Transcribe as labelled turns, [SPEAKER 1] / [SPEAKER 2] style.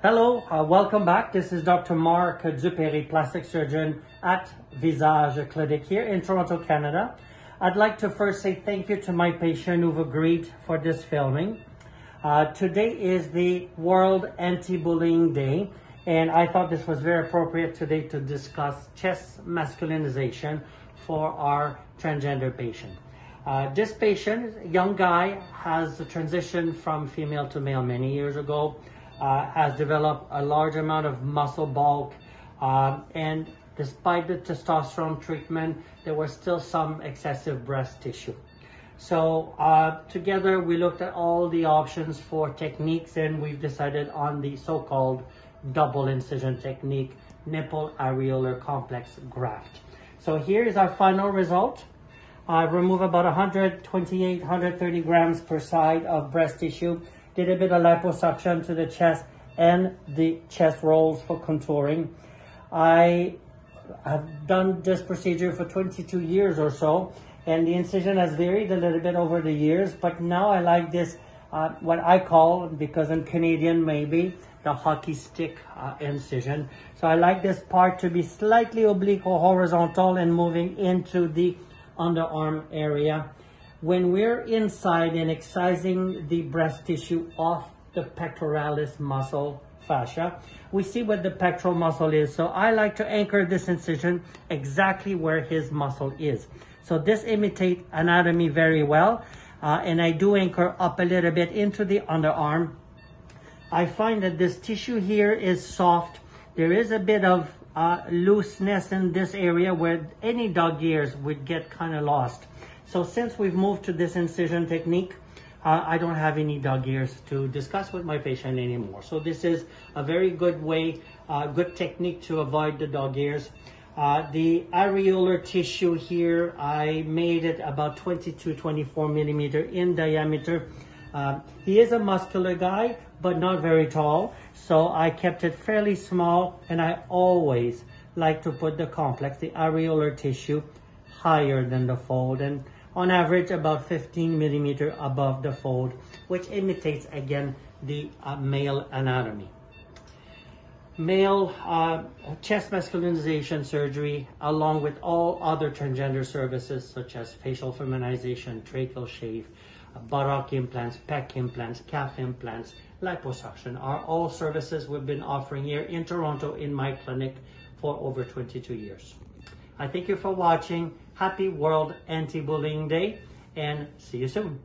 [SPEAKER 1] Hello, uh, welcome back. This is Dr. Marc DuPéré, plastic surgeon at Visage Clinic here in Toronto, Canada. I'd like to first say thank you to my patient who've agreed for this filming. Uh, today is the World Anti-Bullying Day, and I thought this was very appropriate today to discuss chest masculinization for our transgender patient. Uh, this patient, young guy, has transitioned from female to male many years ago has developed a large amount of muscle bulk. Um, and despite the testosterone treatment, there was still some excessive breast tissue. So uh, together we looked at all the options for techniques and we've decided on the so-called double incision technique, nipple areolar complex graft. So here is our final result. I remove about 128, 130 grams per side of breast tissue did a bit of liposuction to the chest and the chest rolls for contouring. I have done this procedure for 22 years or so, and the incision has varied a little bit over the years, but now I like this, uh, what I call, because I'm Canadian maybe, the hockey stick uh, incision. So I like this part to be slightly oblique or horizontal and moving into the underarm area when we're inside and excising the breast tissue off the pectoralis muscle fascia, we see what the pectoral muscle is. So I like to anchor this incision exactly where his muscle is. So this imitates anatomy very well. Uh, and I do anchor up a little bit into the underarm. I find that this tissue here is soft. There is a bit of uh, looseness in this area where any dog ears would get kind of lost. So since we've moved to this incision technique, uh, I don't have any dog ears to discuss with my patient anymore. So this is a very good way, uh, good technique to avoid the dog ears. Uh, the areolar tissue here, I made it about 22, 24 millimeter in diameter. Uh, he is a muscular guy, but not very tall. So I kept it fairly small and I always like to put the complex, the areolar tissue, higher than the fold. And on average about 15 millimeter above the fold, which imitates again the uh, male anatomy. Male uh, chest masculinization surgery, along with all other transgender services such as facial feminization, tracheal shave, buttock implants, pec implants, calf implants, liposuction are all services we've been offering here in Toronto in my clinic for over 22 years. I thank you for watching. Happy World Anti-Bullying Day and see you soon.